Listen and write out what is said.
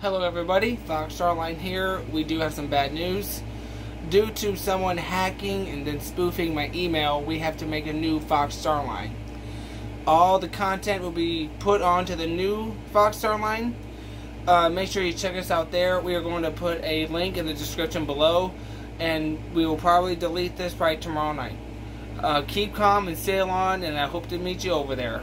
Hello everybody, Fox Star Line here. We do have some bad news. Due to someone hacking and then spoofing my email, we have to make a new Fox Star Line. All the content will be put onto the new Fox Star Line. Uh, make sure you check us out there. We are going to put a link in the description below, and we will probably delete this right tomorrow night. Uh, keep calm and sail on, and I hope to meet you over there.